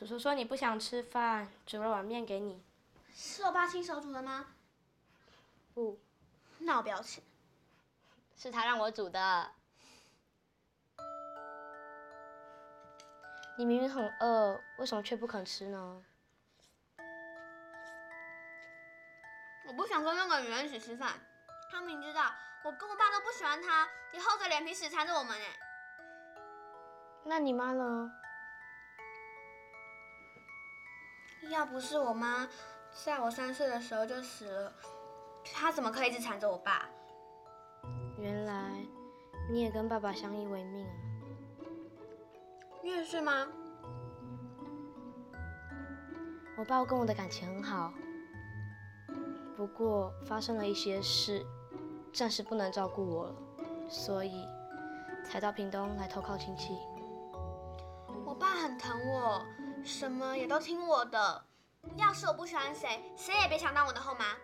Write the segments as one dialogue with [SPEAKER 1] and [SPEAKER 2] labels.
[SPEAKER 1] 叔叔说你不想吃饭，煮了碗面给你。
[SPEAKER 2] 是我爸亲手煮的吗？
[SPEAKER 1] 不，
[SPEAKER 2] 那我不要吃。
[SPEAKER 1] 是他让我煮的。你明明很饿，为什么却不肯吃呢？
[SPEAKER 2] 我不想跟那个女人一起吃饭。他明知道我跟我爸都不喜欢他，也厚着脸皮死缠着我们哎。
[SPEAKER 1] 那你妈呢？
[SPEAKER 2] 要不是我妈在我三岁的时候就死了，她怎么可以一直缠着我爸？
[SPEAKER 1] 原来你也跟爸爸相依为命啊！
[SPEAKER 2] 你也是吗？
[SPEAKER 1] 我爸跟我的感情很好，不过发生了一些事，暂时不能照顾我了，所以才到屏东来投靠亲戚。
[SPEAKER 2] 我爸很疼我。什么也都听我的，要是我不喜欢谁，谁也别想当我的后妈。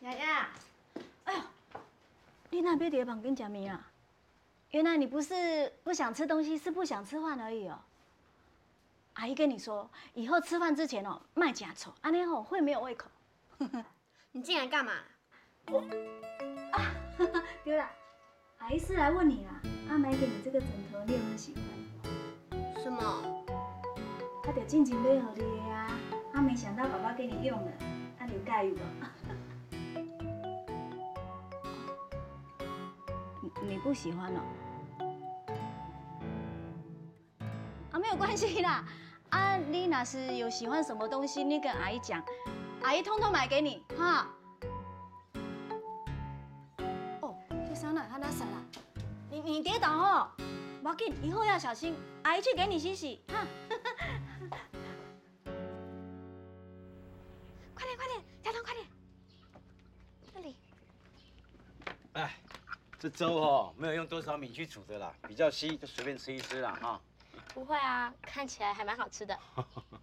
[SPEAKER 3] 丫丫，哎呦，你那边在旁边吃面啊？原来你不是不想吃东西，是不想吃饭而已哦。阿姨跟你说，以后吃饭之前哦，卖假丑，安尼吼会没有胃口。
[SPEAKER 2] 你进来干嘛？
[SPEAKER 3] 我啊，对了，阿姨是来问你啦。阿买给你这个枕头，你有没有喜欢？
[SPEAKER 2] 什么？
[SPEAKER 3] 他得进前买给你的呀，啊，没想到爸爸给你用了，啊，你介意无？你你不喜欢哦？啊，没有关系啦，啊，你那是有喜欢什么东西，你跟阿姨讲，阿姨通通买给你，哈。哦，这伤了，他哪死了？你你跌倒哦。要紧，以后要小心。阿姨去给你洗洗，哈。快 点快点，佳彤快点。这里。
[SPEAKER 4] 哎，这粥哦，没有用多少米去煮的啦，比较稀，就随便吃一吃啦，哈。
[SPEAKER 1] 不会啊，看起来还蛮好吃的。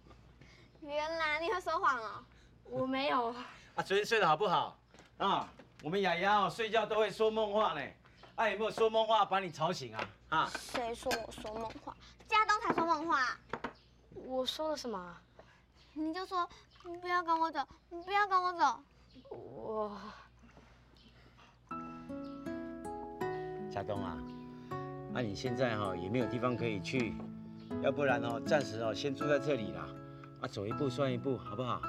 [SPEAKER 2] 原来你会说谎哦。
[SPEAKER 1] 我没有。
[SPEAKER 4] 啊，昨天睡得好不好？啊，我们雅雅哦，睡觉都会说梦话呢。啊，有没有说梦话把你吵醒啊？啊！
[SPEAKER 2] 谁说我说梦话？家东才说梦话。
[SPEAKER 1] 我说了什么？
[SPEAKER 2] 你就说你不要跟我走，你不要跟我走。
[SPEAKER 1] 我。
[SPEAKER 4] 家东啊，那你现在哈也没有地方可以去，要不然哦，暂时哦先住在这里啦。啊，走一步算一步，好不好？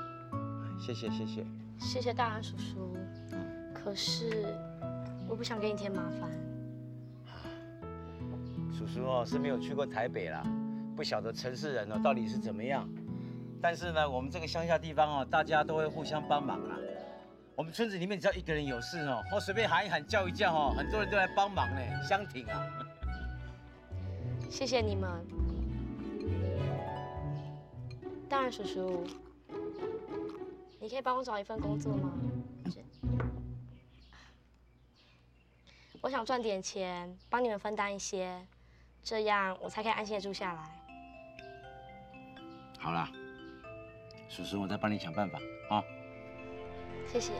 [SPEAKER 4] 谢谢谢谢。
[SPEAKER 1] 谢谢大人叔叔。可是我不想给你添麻烦。
[SPEAKER 4] 叔叔哦是没有去过台北啦，不晓得城市人哦到底是怎么样。但是呢，我们这个乡下地方哦，大家都会互相帮忙啊。我们村子里面只要一个人有事哦，或随便喊一喊叫一叫哦，很多人都来帮忙呢，相挺啊。
[SPEAKER 1] 谢谢你们，当然叔叔，你可以帮我找一份工作吗？我想赚点钱，帮你们分担一些。这样我才可以安心的住下来。
[SPEAKER 4] 好啦，叔叔，我再帮你想办法啊。
[SPEAKER 1] 谢谢。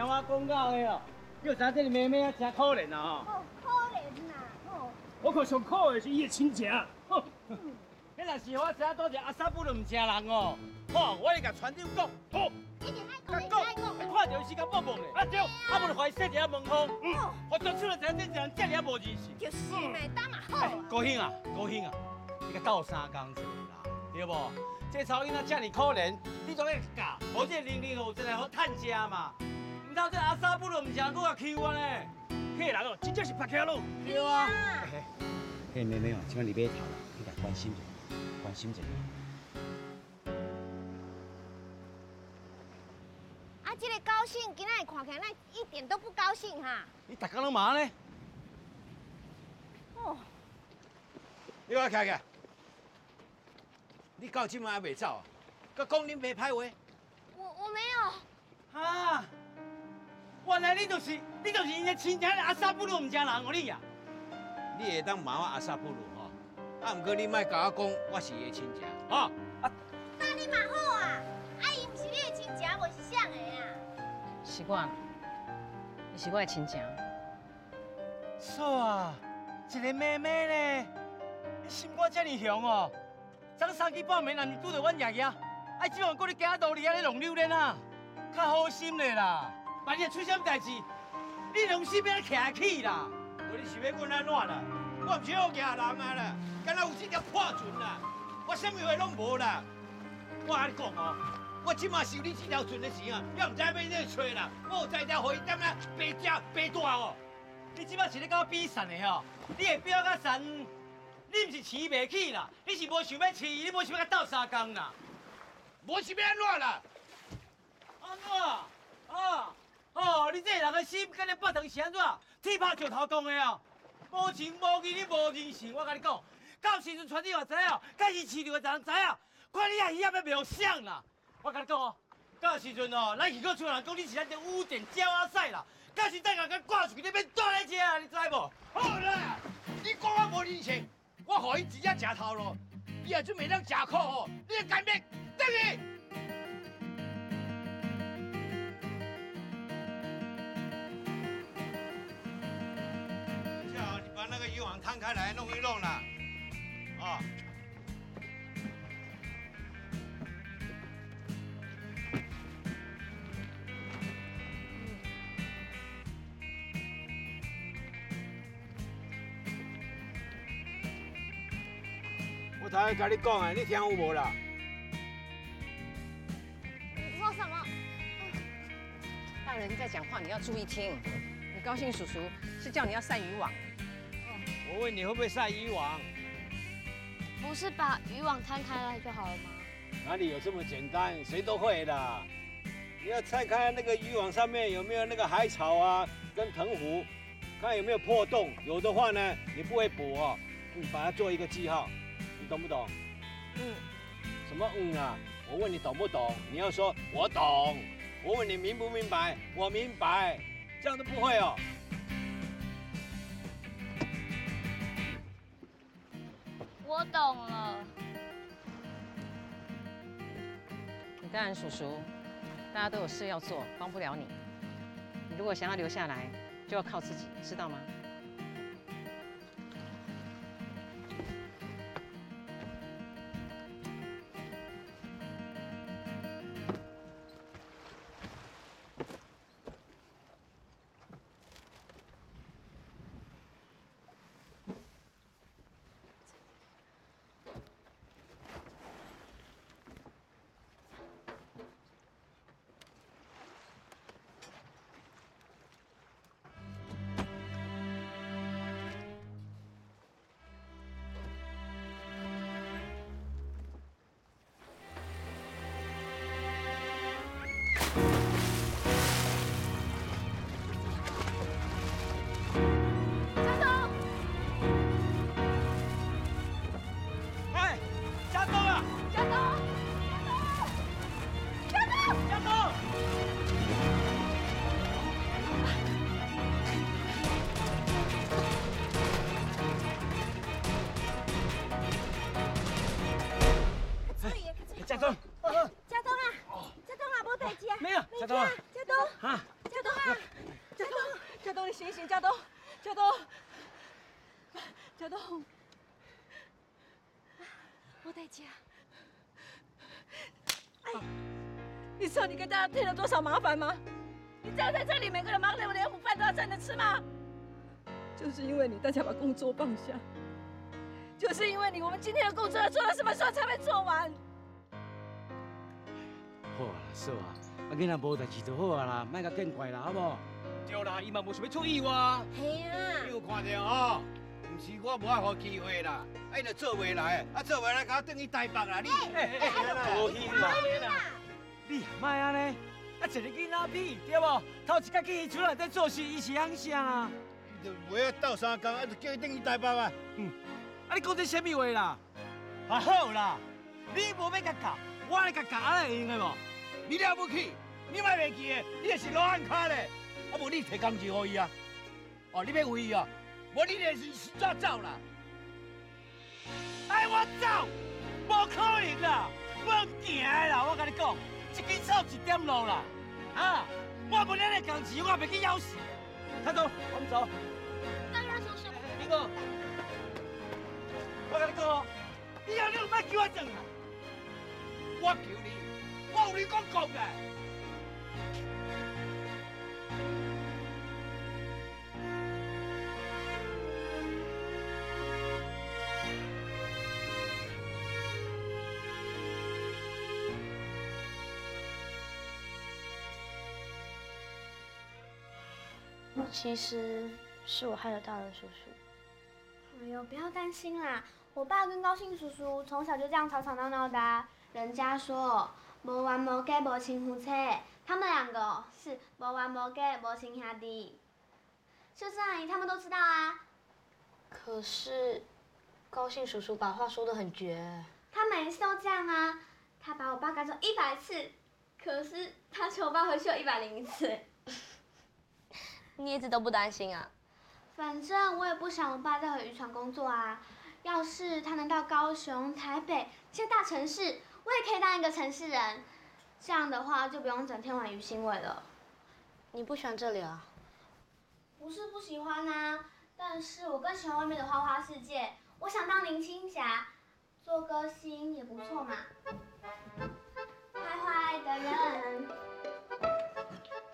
[SPEAKER 4] 听我讲到的哦，又知这个妹妹啊，真可怜啊
[SPEAKER 3] 吼。可怜呐，吼。
[SPEAKER 5] 我可上苦的是伊的亲情，
[SPEAKER 4] 哼。那若是我知多谢阿三不都唔正人哦。吼，我来甲船长讲，
[SPEAKER 2] 好。你点爱讲，爱讲。
[SPEAKER 4] 看到时间懵懵的。啊对，啊不就怀疑说一问风。嗯。我做出了这这这这尔无意思。
[SPEAKER 2] 就是咪当嘛好。
[SPEAKER 4] 高兴啊，高兴啊。你个斗三工做啦，对不？这草囡仔这么可怜，你总要教，好这零零后真系好趁家嘛。唔通这阿三不如唔正，搁要欺我呢？
[SPEAKER 5] 客人哦，真正是白客路。
[SPEAKER 4] 对啊。嘿，妹妹哦，请问你别头了，你来关心者，关心者。
[SPEAKER 2] 啊，这个高兴，今仔看起来那一点都不高兴哈。
[SPEAKER 4] 你大家拢嘛呢？哦。你快开开。你到今晚还未走啊？佮讲恁袂歹话。
[SPEAKER 2] 我我没有。
[SPEAKER 4] 哈。原来你就是你就是因的亲戚阿萨布鲁唔家人哦你呀、
[SPEAKER 6] 你会当骂我阿萨布鲁吼，啊，毋过你莫甲我讲我是伊的亲戚，
[SPEAKER 4] 啊，
[SPEAKER 2] 那你嘛好啊，阿姨毋是你的亲戚，无是谁的啊？
[SPEAKER 7] 是我，你是我的亲戚。
[SPEAKER 4] 嫂啊，一个妹妹呢，你心肝这么雄哦，昨三更半暝若是拄到阮爷爷，哎，即晚搁你行道里啊咧弄榴莲啊，较好心咧啦。万一出什么代志，你良心要徛起啦。
[SPEAKER 6] 我你是要阮安怎啦？我毋是好惊人啊啦，敢若有这条破船啦，我什么话拢无啦。我甲你讲哦，我即马收你这条船的钱啊，也毋知要哪里找啦。我有在条互伊点啊，白食白大哦。
[SPEAKER 4] 你即摆是咧甲我比神的吼，你会表较神，你毋是饲袂起啦，你是无想要饲，你无想要甲斗相共啦。
[SPEAKER 6] 无是要安怎啦？
[SPEAKER 4] 安怎啊？啊，哦，你这个人的心跟你八成是安怎？铁拍石头讲的哦，无情无义，你无人性。我甲你讲，到时阵传你话知哦，假是市场的人知影，看你啊鱼仔要描相啦。我甲你讲哦，到时阵哦，咱去个厝人讲你是咱的污点鸟仔屎啦，假是再甲甲挂出去，你免带来吃啊，你知无？
[SPEAKER 6] 好啦，你讲我无人性，我互伊直接食头路，伊也准备当食苦哦，你要干咩？摊开来，弄一弄啦，啊。我头先甲你讲诶，你听有无啦？
[SPEAKER 2] 你说什么？
[SPEAKER 7] 大人在讲话，你要注意听。你高兴叔叔是叫你要晒渔网，
[SPEAKER 6] 我问你会不会晒渔网？
[SPEAKER 1] 不是把渔网摊开来就好了吗？
[SPEAKER 6] 哪里有这么简单？谁都会的。你要拆开那个渔网上面有没有那个海草啊，跟藤壶，看有没有破洞。有的话呢，你不会补哦，你把它做一个记号，你懂不懂？
[SPEAKER 1] 嗯，
[SPEAKER 6] 什么嗯啊？我问你懂不懂？你要说我懂。我问你明不明白？我明白。这样都不会哦。
[SPEAKER 1] 我懂了。
[SPEAKER 7] 你当然叔叔，大家都有事要做，帮不了你。你如果想要留下来，就要靠自己，知道吗？
[SPEAKER 2] 无代志啊。
[SPEAKER 3] 你知道你给大家添了多少麻烦吗？你知道在这里每个人忙得连午饭都要站着吃吗？就是因为你，大家把工作放下。就是因为你，我们今天的工作要做到什么时候才会做完？
[SPEAKER 4] 好啊，嫂啊，啊，囡仔无代志就好啊啦，莫甲见怪啦，好无？对啦，伊嘛无想要出意外。
[SPEAKER 2] 嘿啊
[SPEAKER 6] 你，有看到哦？不是我无法互机会啦，啊，伊就做未来，啊，做未来，甲我等于台北啦，你。
[SPEAKER 4] 哎哎，无戏啦！你莫安尼，啊，一个囡仔比对无？头一摆去伊厝内底做事，伊是安啥啊？
[SPEAKER 6] 就袂晓斗相共，啊，就叫伊等于台北啊。
[SPEAKER 4] 嗯啊，你讲这什么话啦？啊好啦，你无要甲教，我来甲教，安尼会用的无？
[SPEAKER 6] 你了不起，你莫袂记的，你也是老汉卡嘞。啊无你提工资给伊啊？哦，你要为伊哦？无你就是实怎走啦？哎，我走，无可能啦！我行的啦，我跟你讲，一根草一点路啦，啊！我无你的工资，我袂去要死。他走，我们走。
[SPEAKER 2] 大人叔叔，
[SPEAKER 6] 那个，我跟你讲哦，以后你唔要叫我转啊！我求你，我有你讲讲的。
[SPEAKER 1] 其实是我害了大人叔叔。
[SPEAKER 2] 哎呦，不要担心啦，我爸跟高兴叔叔从小就这样吵吵闹闹的啊。人家说无完无家无亲夫妻，他们两个是无完无家无亲兄弟。秀珍阿姨他们都知道啊。
[SPEAKER 1] 可是高兴叔叔把话说得很绝。
[SPEAKER 2] 他每一次都这样啊，他把我爸赶走一百次，可是他求我爸回去有一百零一次。
[SPEAKER 1] 你一直都不担心啊？
[SPEAKER 2] 反正我也不想我爸再回渔船工作啊。要是他能到高雄、台北这些大城市，我也可以当一个城市人。这样的话就不用整天玩鱼腥味了。
[SPEAKER 1] 你不喜欢这里啊？
[SPEAKER 2] 不是不喜欢啊，但是我更喜欢外面的花花世界。我想当林青霞，做歌星也不错嘛。坏坏的人，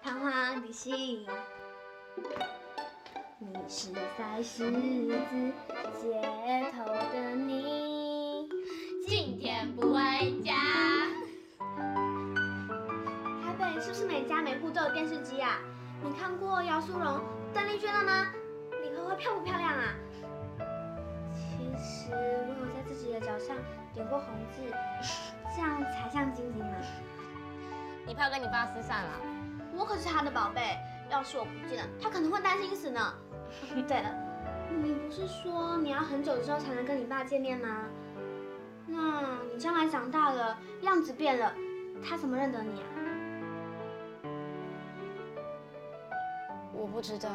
[SPEAKER 2] 彷徨的心。你是在十字街头的你，今天不回家。台北是不是每家每户都有电视机啊？你看过姚苏蓉、邓丽君了吗？李慧慧漂不漂亮啊？其实我有在自己的脚上点过红字，这样才像晶晶呢。
[SPEAKER 1] 你怕跟你爸失散了？
[SPEAKER 2] 我可是他的宝贝。要是我不见了，他可能会担心死呢。对了，你不是说你要很久之后才能跟你爸见面吗？那你将来长大了，样子变了，他怎么认得你啊？
[SPEAKER 1] 我不知道。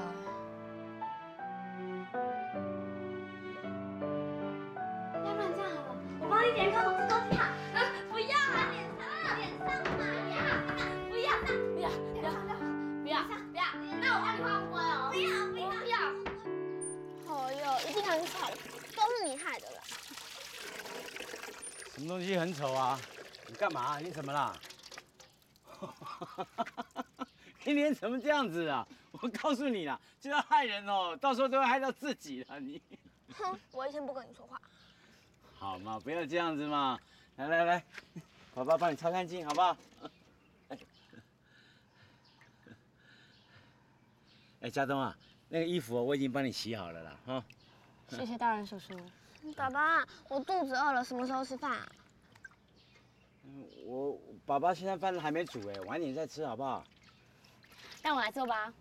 [SPEAKER 4] 什么东西很丑啊？你干嘛？你怎么啦？你脸怎么这样子啊？我告诉你啦，这样害人哦，到时候都会害到自己了。你，
[SPEAKER 2] 哼，我以前不跟你说话。
[SPEAKER 4] 好嘛，不要这样子嘛。来来来，爸爸帮你擦干净，好不好？哎，家东啊，那个衣服我已经帮你洗好了啦，哈。
[SPEAKER 1] 谢谢大人叔叔。
[SPEAKER 2] 爸爸，我肚子饿了，什么时候吃饭、啊？
[SPEAKER 4] 嗯，我爸爸现在饭还没煮哎，晚点再吃好不好？
[SPEAKER 1] 让我来做吧。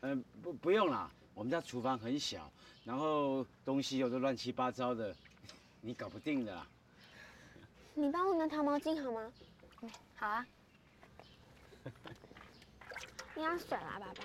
[SPEAKER 4] 嗯，不不用了，我们家厨房很小，然后东西又都乱七八糟的，你搞不定的啦。
[SPEAKER 2] 你帮我拿条毛巾好吗？
[SPEAKER 1] 好啊。
[SPEAKER 2] 你要水啦，爸爸。